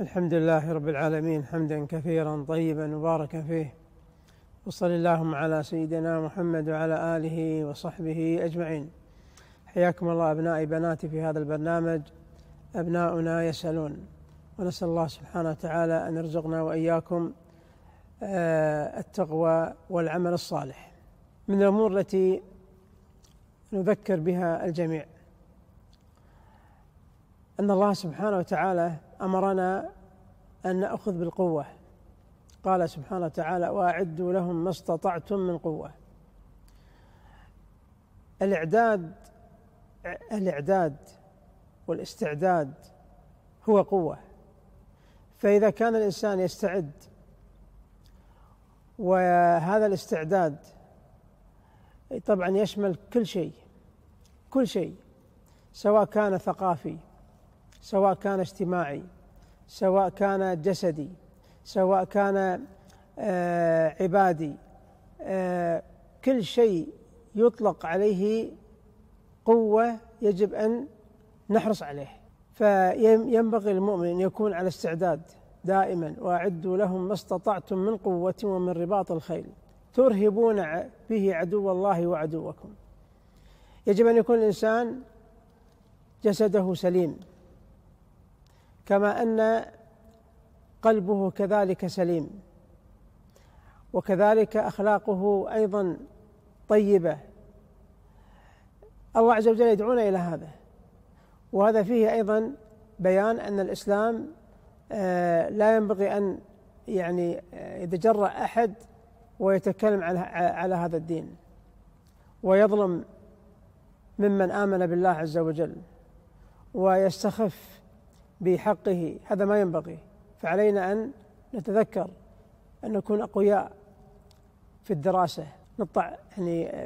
الحمد لله رب العالمين حمدا كثيرا طيبا مباركا فيه. وصل اللهم على سيدنا محمد وعلى آله وصحبه أجمعين. حياكم الله أبنائي بناتي في هذا البرنامج. أبناؤنا يسألون. ونسأل الله سبحانه وتعالى أن يرزقنا وإياكم آه، التقوى والعمل الصالح. من الأمور التي نذكر بها الجميع. أن الله سبحانه وتعالى أمرنا أن نأخذ بالقوة. قال سبحانه وتعالى وأعدوا لهم ما استطعتم من قوة. الإعداد الإعداد والاستعداد هو قوة. فإذا كان الإنسان يستعد وهذا الاستعداد طبعا يشمل كل شيء كل شيء سواء كان ثقافي سواء كان اجتماعي. سواء كان جسدي سواء كان آه عبادي آه كل شيء يطلق عليه قوة يجب أن نحرص عليه. فينبغي المؤمن أن يكون على استعداد دائما وأعدوا لهم ما استطعتم من قوة ومن رباط الخيل. ترهبون به عدو الله وعدوكم. يجب أن يكون الإنسان جسده سليم. كما أن قلبه كذلك سليم وكذلك أخلاقه أيضا طيبة. الله عز وجل يدعونا إلى هذا وهذا فيه أيضا بيان أن الإسلام آه، لا ينبغي أن يعني آه، يتجرأ أحد ويتكلم على على هذا الدين ويظلم ممن آمن بالله عز وجل ويستخف بحقه هذا ما ينبغي. فعلينا أن نتذكر أن نكون أقوياء في الدراسة نطع يعني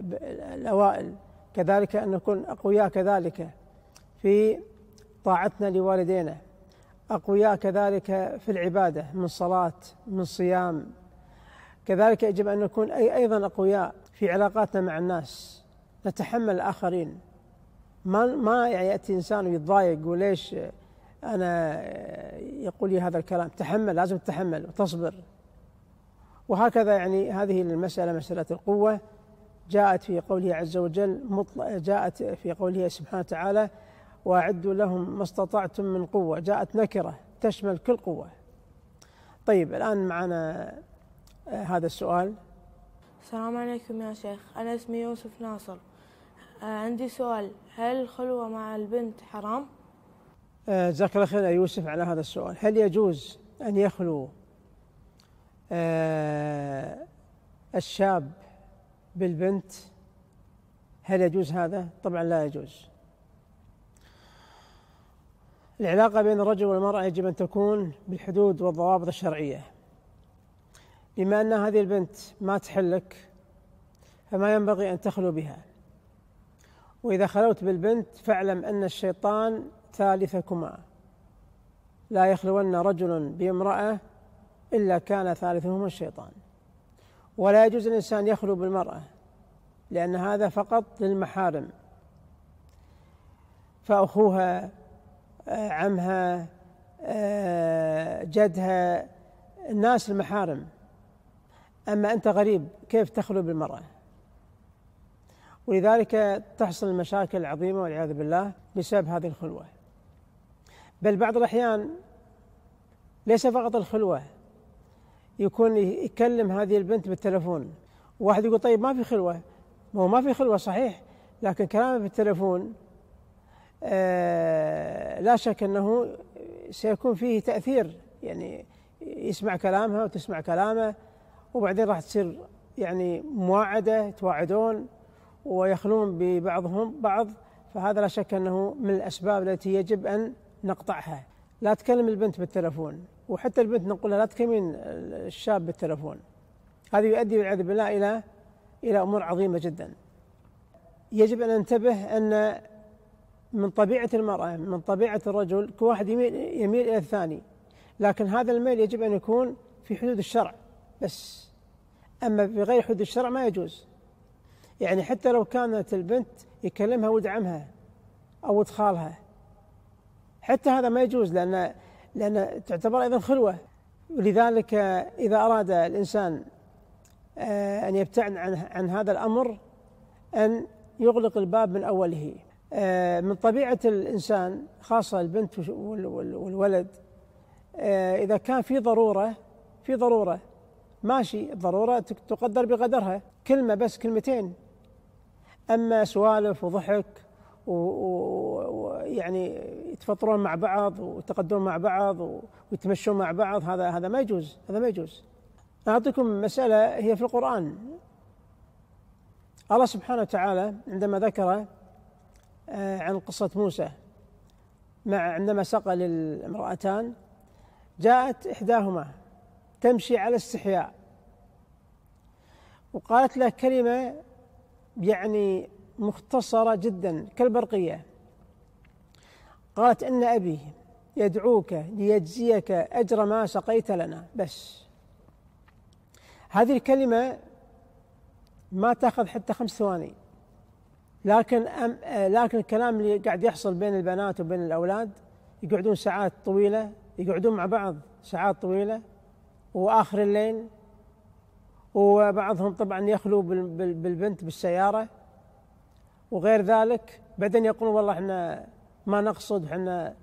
الأوائل كذلك أن نكون أقوياء كذلك في طاعتنا لوالدينا أقوياء كذلك في العبادة من صلاة من صيام. كذلك يجب أن نكون أي أيضا أقوياء في علاقاتنا مع الناس. نتحمل الآخرين. ما ما يأتي إنسان ويتضايق يقول ليش أنا يقول لي هذا الكلام تحمل لازم تتحمل وتصبر. وهكذا يعني هذه المسألة مسألة القوة جاءت في قوله عز وجل جاءت في قوله سبحانه وتعالى وأعدوا لهم ما استطعتم من قوة. جاءت نكرة تشمل كل قوة. طيب الآن معنا آه، هذا السؤال. السلام عليكم يا شيخ. أنا اسمي يوسف ناصر. آه، عندي سؤال. هل الخلوة مع البنت حرام؟ آه، جزاك الله خير يوسف على هذا السؤال. هل يجوز أن يخلو الشاب بالبنت؟ هل يجوز هذا؟ طبعا لا يجوز. العلاقة بين الرجل والمرأة يجب أن تكون بالحدود والضوابط الشرعية. بما أن هذه البنت ما تحلك فما ينبغي أن تخلو بها. وإذا خلوت بالبنت فاعلم أن الشيطان ثالثكما. لا يخلون رجل بامرأة إلا كان ثالثهما الشيطان. ولا يجوز الإنسان يخلو بالمرأة لأن هذا فقط للمحارم. فأخوها عمها جدها الناس المحارم. أما أنت غريب كيف تخلو بالمرأة؟ ولذلك تحصل المشاكل العظيمة والعياذ بالله بسبب هذه الخلوة. بل بعض الأحيان ليس فقط الخلوة يكون يكلم هذه البنت بالتلفون. واحد يقول طيب ما في خلوة. هو ما في خلوة صحيح لكن كلامه في التلفون آه لا شك أنه سيكون فيه تأثير. يعني يسمع كلامها وتسمع كلامه وبعدين راح تصير يعني مواعدة يتواعدون ويخلون ببعضهم بعض فهذا لا شك أنه من الأسباب التي يجب أن نقطعها. لا تكلم البنت بالتلفون وحتى البنت نقول لها لا تكلمين الشاب بالتلفون. هذا يؤدي والعياذ بالله إلى إلى أمور عظيمة جدا. يجب أن ننتبه أن من طبيعة المرأة من طبيعة الرجل كل واحد يميل, يميل إلى الثاني. لكن هذا الميل يجب أن يكون في حدود الشرع بس. أما بغير حدود الشرع ما يجوز. يعني حتى لو كانت البنت يكلمها ولد عمها أو ولد خالها حتى هذا ما يجوز لأن لأن تعتبر أيضا خلوة. ولذلك إذا أراد الإنسان آه، أن يبتعد عن عن هذا الأمر أن يغلق الباب من أوله. آه، من طبيعة الإنسان خاصة البنت والولد آه، إذا كان في ضرورة في ضرورة ماشي الضرورة تقدر بقدرها. كلمة بس كلمتين. أما سوالف وضحك ويعني يتفطرون مع بعض ويتقدمون مع بعض ويتمشون مع بعض هذا هذا ما يجوز هذا ما يجوز. أعطيكم مسألة هي في القرآن. الله سبحانه وتعالى عندما ذكر آه، عن قصة موسى مع عندما سقى للامرأتان جاءت إحداهما تمشي على استحياء. وقالت له كلمة يعني مختصرة جدا كالبرقية. قالت إن أبي يدعوك ليجزيك أجر ما سقيت لنا. بس هذه الكلمة ما تأخذ حتى خمس ثواني. لكن أم لكن الكلام اللي قاعد يحصل بين البنات وبين الأولاد يقعدون ساعات طويلة يقعدون مع بعض ساعات طويلة وآخر الليل وبعضهم طبعا يخلو بالبنت بالسيارة وغير ذلك بعدين يقولون والله إحنا ما نقصد إحنا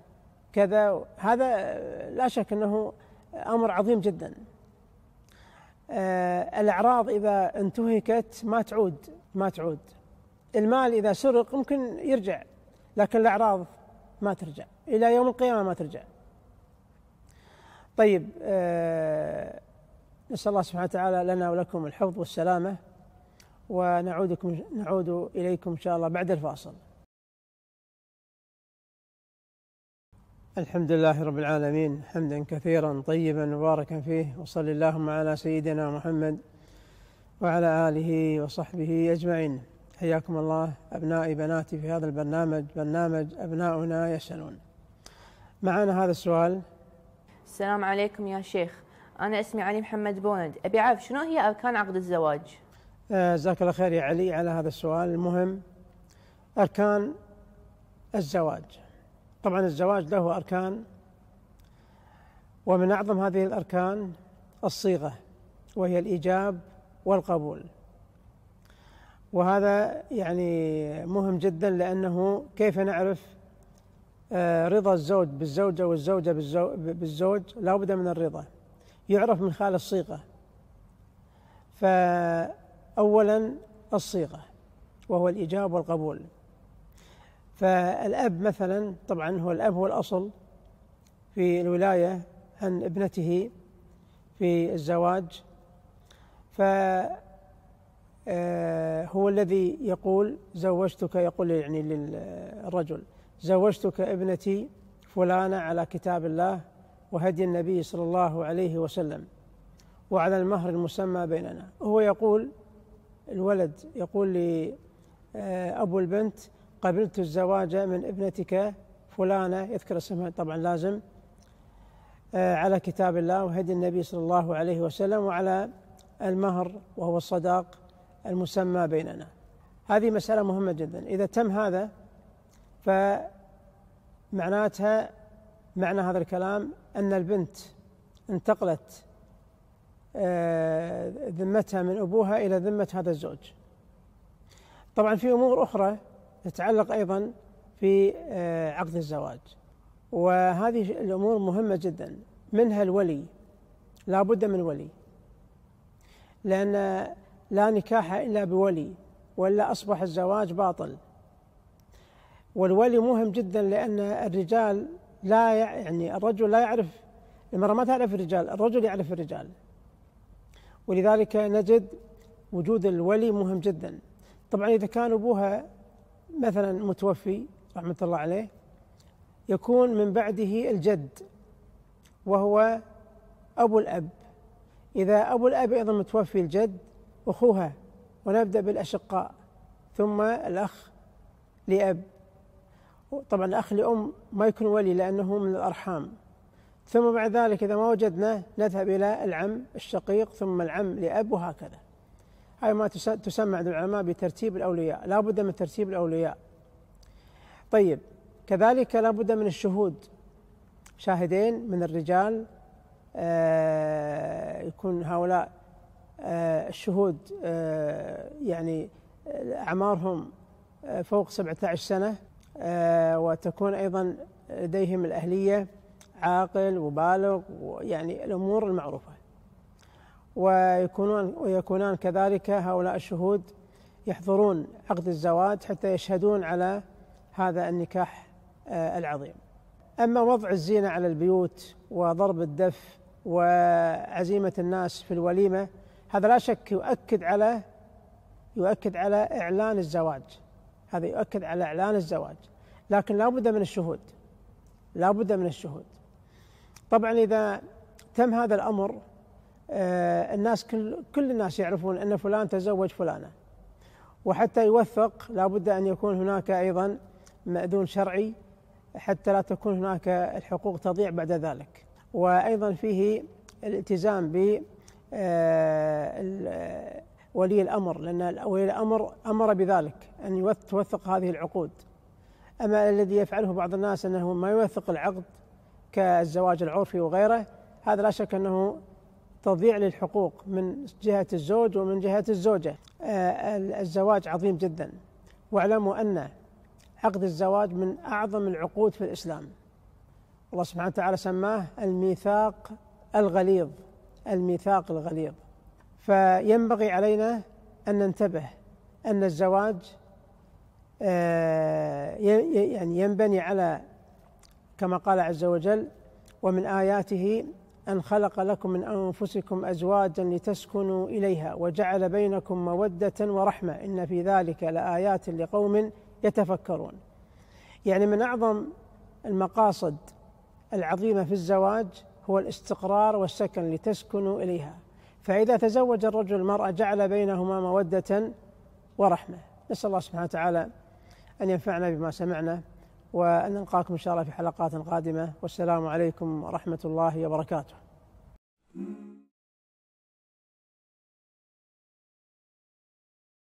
كذا. هذا لا شك إنه أمر عظيم جدا. آه الأعراض إذا انتهكت ما تعود ما تعود. المال إذا سرق ممكن يرجع لكن الأعراض ما ترجع. إلى يوم القيامة ما ترجع. طيب آه نسأل الله سبحانه وتعالى لنا ولكم الحفظ والسلامة ونعودكم نعود إليكم إن شاء الله بعد الفاصل. الحمد لله رب العالمين حمدا كثيرا طيبا مباركا فيه وصل اللهم على سيدنا محمد وعلى آله وصحبه أجمعين. حياكم الله أبنائي بناتي في هذا البرنامج برنامج أبناؤنا يسألون معنا هذا السؤال. السلام عليكم يا شيخ. أنا اسمي علي محمد بوند. أبي أعرف شنو هي أركان عقد الزواج؟ آه، جزاك الله خير يا علي على هذا السؤال المهم. أركان الزواج. طبعا الزواج له أركان ومن أعظم هذه الأركان الصيغة وهي الإيجاب والقبول. وهذا يعني مهم جدا لأنه كيف نعرف آه، رضا الزوج بالزوجة والزوجة بالزوج لا بد من الرضا. يعرف من خلال الصيغة. ف أولا الصيغة وهو الإيجاب والقبول. فالأب مثلا طبعا هو الأب هو الأصل في الولاية عن ابنته في الزواج. ف آه، الذي يقول زوجتك يقول يعني للرجل زوجتك ابنتي فلانة على كتاب الله وهدي النبي صلى الله عليه وسلم وعلى المهر المسمى بيننا. هو يقول الولد يقول لأبو البنت قبلت الزواج من ابنتك فلانة يذكر اسمها طبعا لازم آه، على كتاب الله وهدي النبي صلى الله عليه وسلم وعلى المهر وهو الصداق المسمى بيننا. هذه مسألة مهمة جدا. إذا تم هذا فمعناتها معنى هذا الكلام أن البنت انتقلت آه، ذمتها من أبوها إلى ذمة هذا الزوج. طبعا في أمور أخرى تتعلق أيضا في آه، عقد الزواج. وهذه الأمور مهمة جدا. منها الولي. لا بد من ولي. لأن لا نكاح إلا بولي وإلا أصبح الزواج باطل. والولي مهم جدا لأن الرجال لا يعني الرجل لا يعرف المرأة ما تعرف الرجال الرجل يعرف الرجال. ولذلك نجد وجود الولي مهم جدا. طبعا إذا كان أبوها مثلا متوفي رحمة الله عليه يكون من بعده الجد وهو أبو الأب. إذا أبو الأب أيضا متوفي الجد أخوها ونبدأ بالأشقاء ثم الأخ لأب. طبعا الأخ لأم ما يكون ولي لأنه من الأرحام. ثم بعد ذلك إذا ما وجدنا نذهب إلى العم الشقيق ثم العم لأب وهكذا. هاي ما تسمى عند العلماء بترتيب الأولياء. لا بد من ترتيب الأولياء. طيب كذلك لا بد من الشهود. شاهدين من الرجال آه، يكون هؤلاء آه، الشهود آه، يعني أعمارهم فوق 17 سنة وتكون أيضا لديهم الأهلية عاقل وبالغ ويعني الأمور المعروفة. ويكونون ويكونان كذلك هؤلاء الشهود يحضرون عقد الزواج حتى يشهدون على هذا النكاح العظيم. أما وضع الزينة على البيوت وضرب الدف وعزيمة الناس في الوليمة هذا لا شك يؤكد على يؤكد على إعلان الزواج. هذا يؤكد على إعلان الزواج. لكن لا بد من الشهود. لا بد من الشهود. طبعا إذا تم هذا الأمر آه، الناس كل كل الناس يعرفون أن فلان تزوج فلانة. وحتى يوثق لا بد أن يكون هناك أيضا مأذون شرعي حتى لا تكون هناك الحقوق تضيع بعد ذلك. وأيضا فيه الالتزام ب آه، ولي الأمر لأن ولي الأمر أمر بذلك أن توثق هذه العقود. أما الذي يفعله بعض الناس أنه ما يوثق العقد كالزواج العرفي وغيره هذا لا شك أنه تضييع للحقوق من جهة الزوج ومن جهة الزوجة. آه، الزواج عظيم جدا. واعلموا أن عقد الزواج من أعظم العقود في الإسلام. الله سبحانه وتعالى سماه الميثاق الغليظ الميثاق الغليظ. فينبغي علينا أن ننتبه أن الزواج آه، يعني ينبني على كما قال عز وجل ومن آياته أن خلق لكم من أنفسكم أزواجا لتسكنوا إليها وجعل بينكم مودة ورحمة. إن في ذلك لآيات لقوم يتفكرون. يعني من أعظم المقاصد العظيمة في الزواج هو الاستقرار والسكن لتسكنوا إليها. فإذا تزوج الرجل المرأة جعل بينهما مودة ورحمة. نسأل الله سبحانه وتعالى أن ينفعنا بما سمعنا. ونلقاكم إن شاء الله في حلقات قادمة والسلام عليكم ورحمة الله وبركاته.